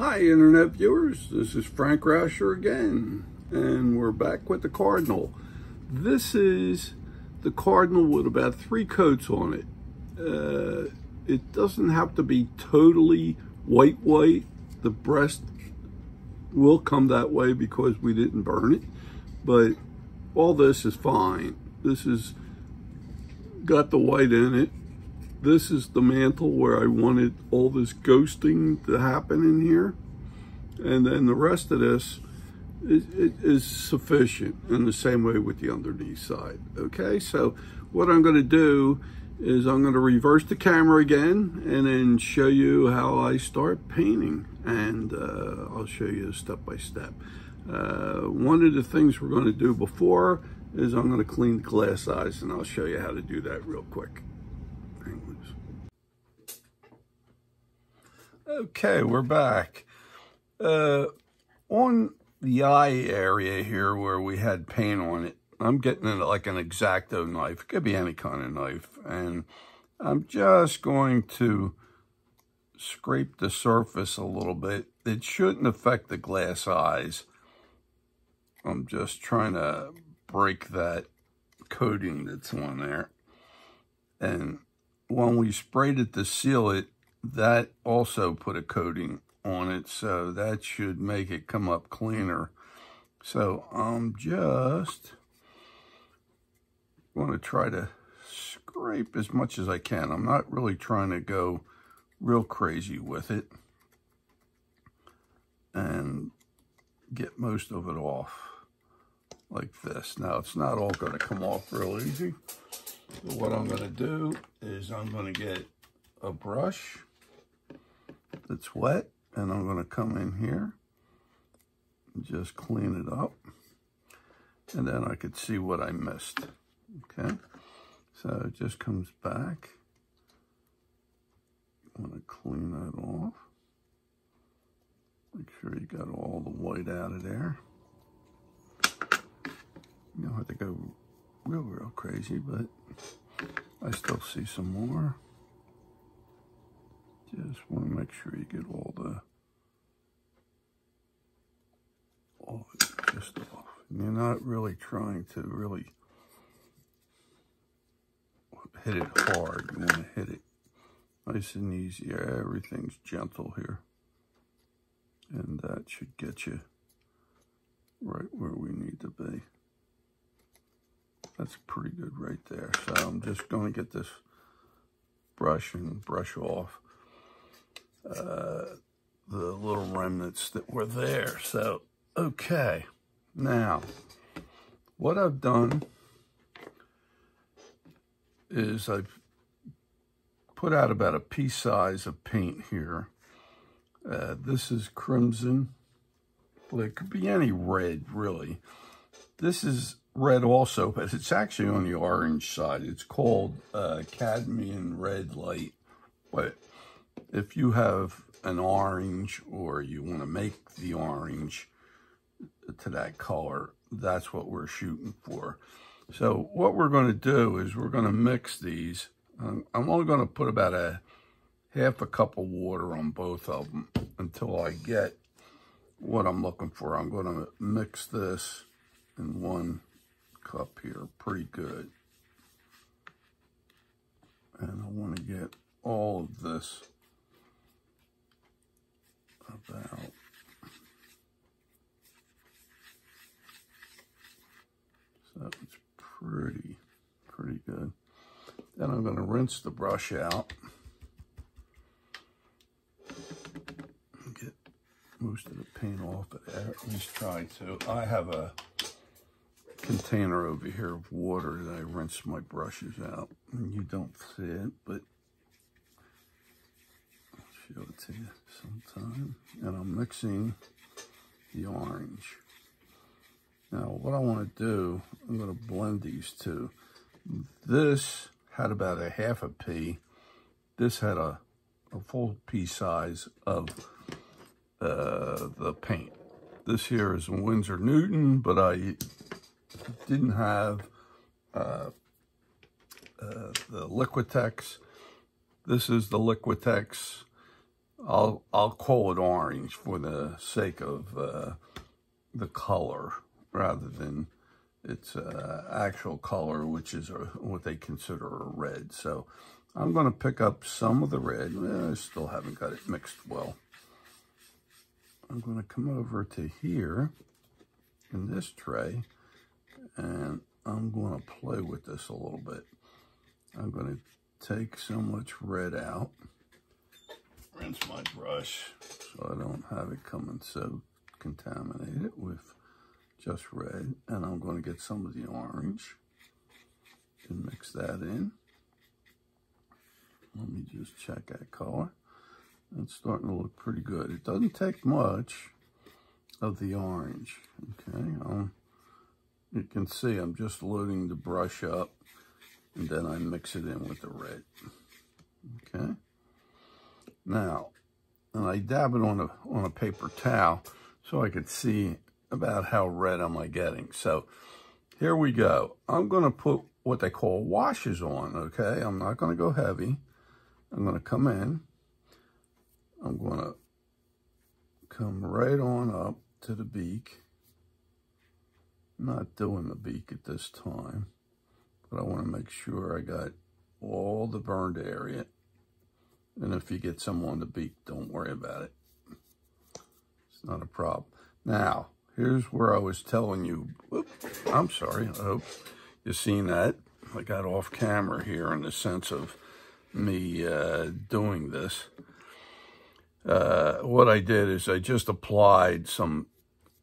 Hi, Internet viewers. This is Frank Rauscher again, and we're back with the Cardinal. This is the Cardinal with about three coats on it. Uh, it doesn't have to be totally white white. The breast will come that way because we didn't burn it, but all this is fine. This is got the white in it this is the mantle where I wanted all this ghosting to happen in here. And then the rest of this is, is sufficient in the same way with the underneath side. Okay, so what I'm gonna do is I'm gonna reverse the camera again and then show you how I start painting. And uh, I'll show you step by step. Uh, one of the things we're gonna do before is I'm gonna clean the glass eyes and I'll show you how to do that real quick. Okay, we're back. Uh, on the eye area here where we had paint on it, I'm getting it like an X-Acto knife. It could be any kind of knife. And I'm just going to scrape the surface a little bit. It shouldn't affect the glass eyes. I'm just trying to break that coating that's on there. And when we sprayed it to seal it, that also put a coating on it, so that should make it come up cleaner. So I'm just going to try to scrape as much as I can. I'm not really trying to go real crazy with it and get most of it off like this. Now, it's not all going to come off real easy. But what I'm going to do is I'm going to get a brush that's wet and I'm going to come in here and just clean it up and then I could see what I missed okay? So it just comes back. I want to clean that off. Make sure you got all the white out of there. You don't have to go real real crazy but I still see some more just want to make sure you get all the all of it just off. And you're not really trying to really hit it hard. You want to hit it nice and easy. Everything's gentle here. And that should get you right where we need to be. That's pretty good right there. So I'm just going to get this brush and brush off uh, the little remnants that were there. So, okay. Now, what I've done is I've put out about a pea size of paint here. Uh, this is crimson. Well, it could be any red, really. This is red also, but it's actually on the orange side. It's called uh, cadmium red light, but if you have an orange or you want to make the orange to that color, that's what we're shooting for. So what we're going to do is we're going to mix these. Um, I'm only going to put about a half a cup of water on both of them until I get what I'm looking for. I'm going to mix this in one cup here pretty good. And I want to get all of this about so it's pretty pretty good. Then I'm going to rinse the brush out. Get most of the paint off at least try to I have a container over here of water that I rinse my brushes out and you don't see it but show it to you sometime. And I'm mixing the orange. Now, what I want to do, I'm going to blend these two. This had about a half a pea. This had a, a full pea size of uh, the paint. This here is Winsor Newton, but I didn't have uh, uh, the Liquitex. This is the Liquitex I'll, I'll call it orange for the sake of uh, the color rather than its uh, actual color, which is a, what they consider a red. So I'm going to pick up some of the red. I still haven't got it mixed well. I'm going to come over to here in this tray and I'm going to play with this a little bit. I'm going to take so much red out, rinse my brush so I don't have it coming so contaminated with just red. And I'm going to get some of the orange and mix that in. Let me just check that color. It's starting to look pretty good. It doesn't take much of the orange, okay? Um, you can see I'm just loading the brush up and then I mix it in with the red, okay? Now, and I dab it on a, on a paper towel so I could see about how red am I getting. So here we go. I'm going to put what they call washes on, okay? I'm not going to go heavy. I'm going to come in. I'm going to come right on up to the beak. not doing the beak at this time, but I want to make sure I got all the burned area. And if you get some on the beak, don't worry about it. It's not a problem. Now, here's where I was telling you, I'm sorry, I hope you've seen that. I got off camera here in the sense of me uh, doing this. Uh, what I did is I just applied some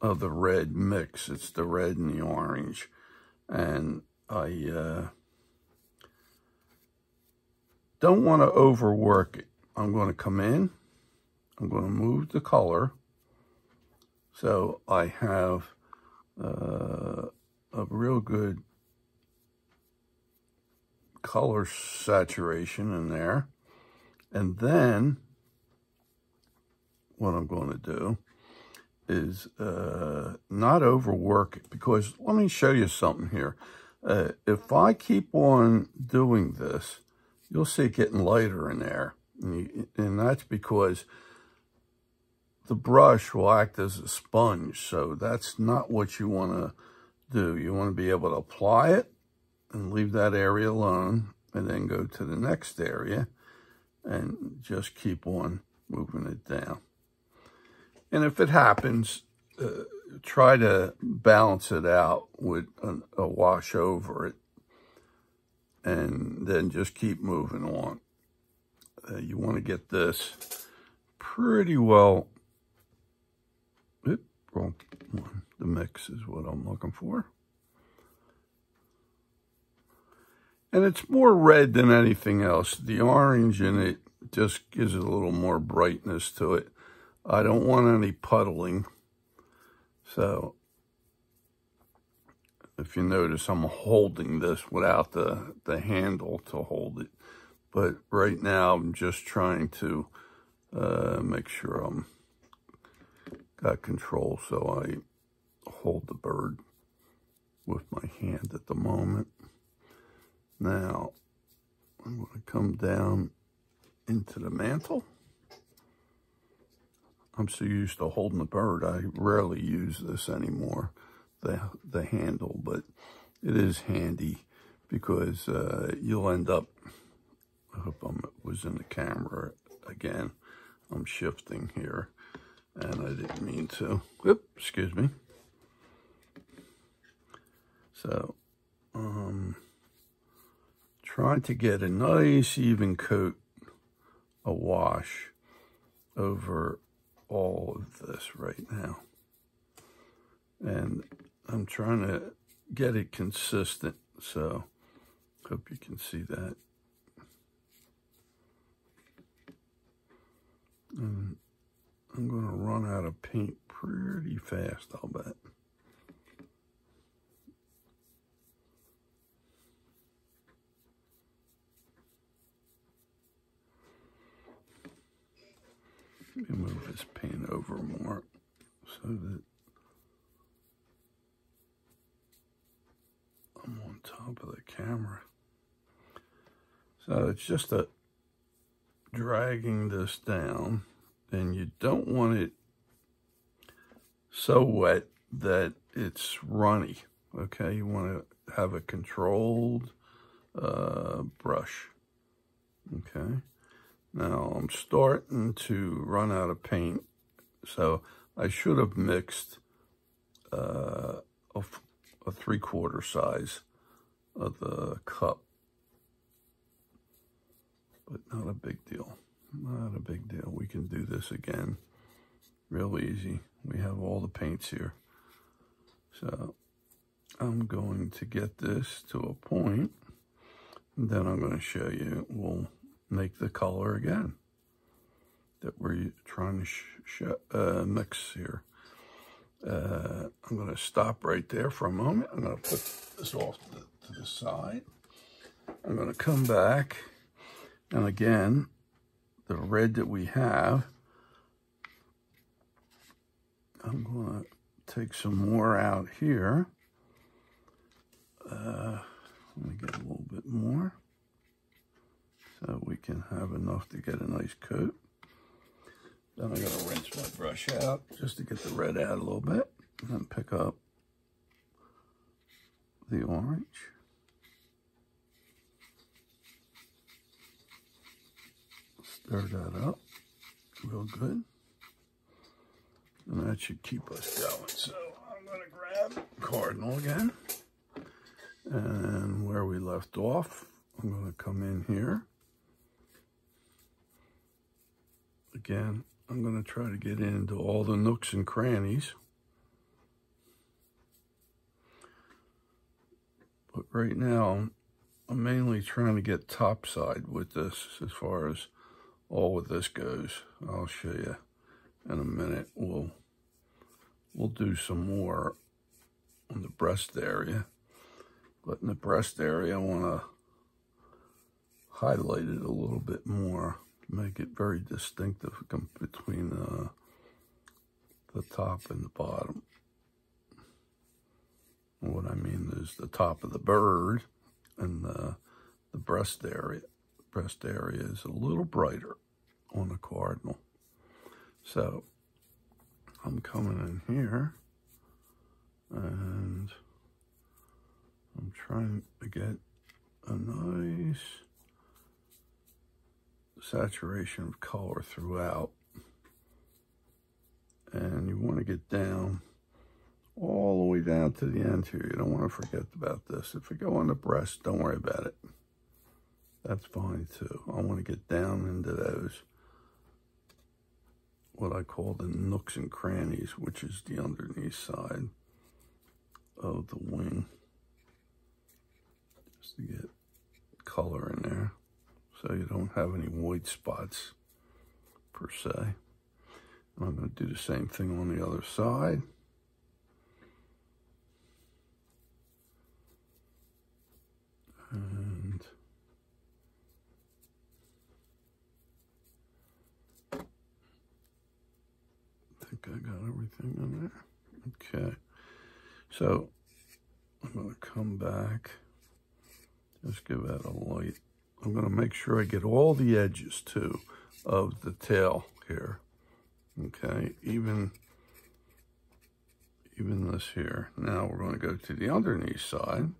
of the red mix. It's the red and the orange. And I uh, don't want to overwork it. I'm going to come in. I'm going to move the color. So I have uh, a real good color saturation in there. And then what I'm going to do is uh, not overwork it because let me show you something here. Uh, if I keep on doing this, you'll see it getting lighter in there. And, you, and that's because the brush will act as a sponge. So that's not what you want to do. You want to be able to apply it and leave that area alone and then go to the next area and just keep on moving it down. And if it happens, uh, try to balance it out with a, a wash over it and then just keep moving on. Uh, you want to get this pretty well, oops, wrong one. The mix is what I'm looking for. And it's more red than anything else. The orange in it just gives it a little more brightness to it. I don't want any puddling. So if you notice, I'm holding this without the, the handle to hold it. But right now, I'm just trying to uh, make sure I'm got control. So I hold the bird with my hand at the moment. Now, I'm going to come down into the mantle. I'm so used to holding the bird, I rarely use this anymore, the, the handle, but it is handy because uh, you'll end up, I hope I was in the camera again, I'm shifting here, and I didn't mean to. Oop, excuse me. So, um, trying to get a nice even coat, a wash over all of this right now. And I'm trying to get it consistent, so hope you can see that. And I'm going to run out of paint pretty fast, I'll bet. Let me move this paint over more so that I'm on top of the camera. So it's just a dragging this down And you don't want it so wet that it's runny, okay? You want to have a controlled uh, brush, okay? Now I'm starting to run out of paint, so I should have mixed uh, a, a three-quarter size of the cup, but not a big deal. Not a big deal. We can do this again real easy. We have all the paints here. So I'm going to get this to a point, and then I'm going to show you, we'll make the color again that we're trying to uh, mix here. Uh, I'm going to stop right there for a moment. I'm going to put this off to the, to the side. I'm going to come back, and again, the red that we have, I'm going to take some more out here. Uh, let me get a little bit more so we can have enough to get a nice coat. Then I'm going to rinse my brush out just to get the red out a little bit. And then pick up the orange. Stir that up real good. And that should keep us going. So I'm going to grab Cardinal again. And where we left off, I'm going to come in here. Again, I'm going to try to get into all the nooks and crannies. But right now, I'm mainly trying to get topside with this as far as all of this goes. I'll show you in a minute. We'll, we'll do some more on the breast area. But in the breast area, I want to highlight it a little bit more make it very distinctive between uh, the top and the bottom. what I mean is the top of the bird and the, the breast area. Breast area is a little brighter on the cardinal. So I'm coming in here and I'm trying to get a nice saturation of color throughout. And you want to get down all the way down to the end here. You don't want to forget about this. If you go on the breast, don't worry about it. That's fine too. I want to get down into those, what I call the nooks and crannies, which is the underneath side of the wing. Just to get color so you don't have any white spots per se. I'm going to do the same thing on the other side. And I think I got everything in there. Okay. So I'm going to come back. Just give that a light I'm going to make sure I get all the edges too of the tail here. Okay, even even this here. Now we're going to go to the underneath side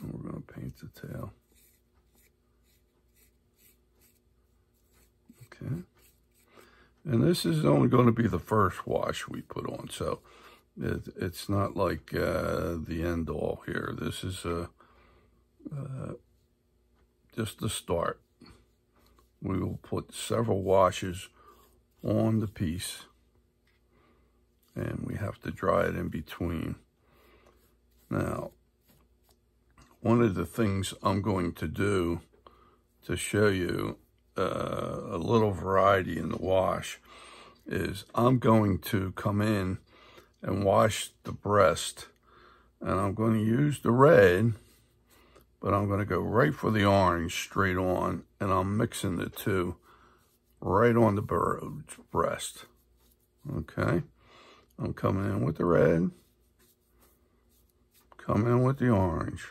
and we're going to paint the tail. Okay. And this is only going to be the first wash we put on, so it, it's not like uh, the end all here. This is a, uh, just the start. We will put several washes on the piece and we have to dry it in between. Now, one of the things I'm going to do to show you uh, a little variety in the wash is I'm going to come in and wash the breast and I'm going to use the red but I'm going to go right for the orange straight on, and I'm mixing the two right on the bird's breast. Okay, I'm coming in with the red, come in with the orange,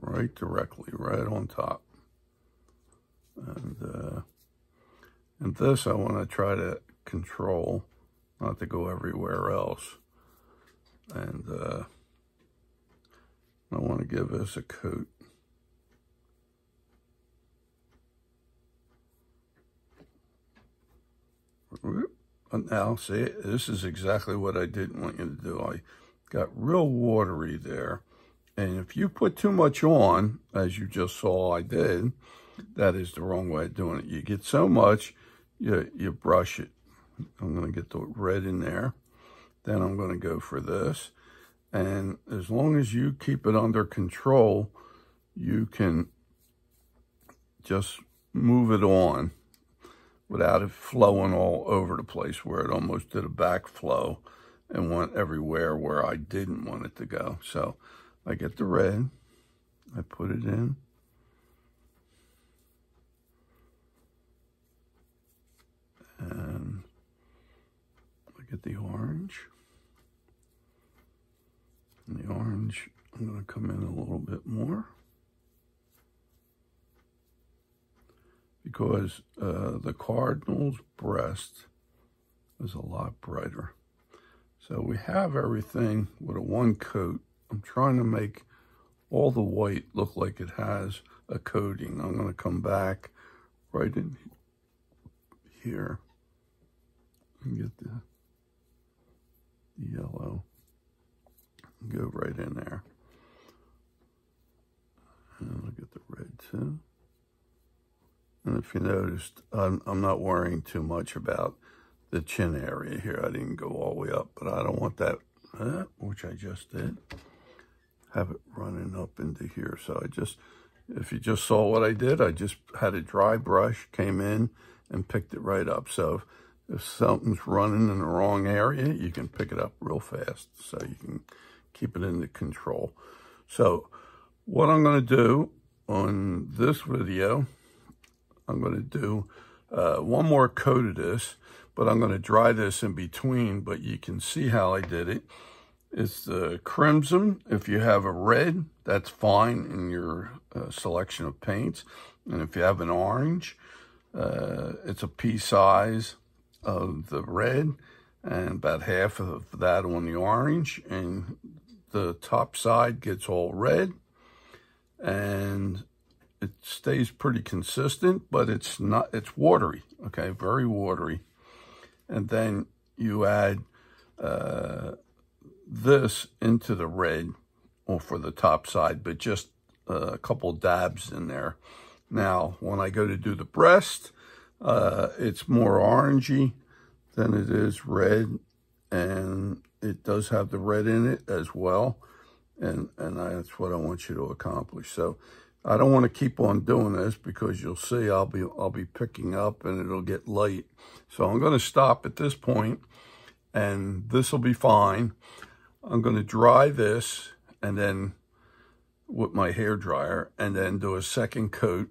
right directly, right on top. And, uh, and this I want to try to control, not to go everywhere else. And uh, I want to give this a coat. Now, see, this is exactly what I didn't want you to do. I got real watery there. And if you put too much on, as you just saw I did, that is the wrong way of doing it. You get so much, you, you brush it. I'm going to get the red in there. Then I'm going to go for this. And as long as you keep it under control, you can just move it on without it flowing all over the place where it almost did a backflow and went everywhere where I didn't want it to go. So I get the red, I put it in. And I get the orange. And the orange, I'm to come in a little bit more. Because uh, the cardinal's breast is a lot brighter. So we have everything with a one coat. I'm trying to make all the white look like it has a coating. I'm going to come back right in here and get the, yellow go right in there. And I'll get the red too. And if you noticed, I'm, I'm not worrying too much about the chin area here. I didn't go all the way up, but I don't want that, which I just did, have it running up into here. So I just, if you just saw what I did, I just had a dry brush, came in and picked it right up. So if, if something's running in the wrong area, you can pick it up real fast. So you can keep it under control. So what I'm going to do on this video, I'm going to do uh, one more coat of this, but I'm going to dry this in between, but you can see how I did it. It's the crimson. If you have a red, that's fine in your uh, selection of paints. And if you have an orange, uh, it's a pea size of the red and about half of that on the orange. And the top side gets all red and it stays pretty consistent, but it's not, it's watery, okay, very watery. And then you add uh, this into the red or for the top side, but just a couple dabs in there. Now, when I go to do the breast, uh, it's more orangey than it is red, and it does have the red in it as well. And, and that's what I want you to accomplish. So I don't want to keep on doing this because you'll see I'll be, I'll be picking up and it'll get late. So I'm going to stop at this point and this will be fine. I'm going to dry this and then with my hair dryer and then do a second coat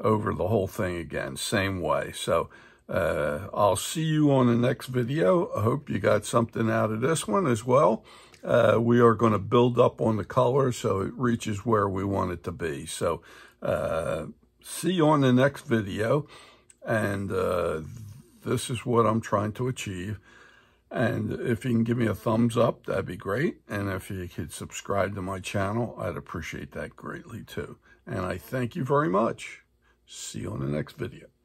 over the whole thing again, same way. So uh, I'll see you on the next video. I hope you got something out of this one as well. Uh, we are going to build up on the color so it reaches where we want it to be. So uh, see you on the next video. And uh, this is what I'm trying to achieve. And if you can give me a thumbs up, that'd be great. And if you could subscribe to my channel, I'd appreciate that greatly too. And I thank you very much. See you on the next video.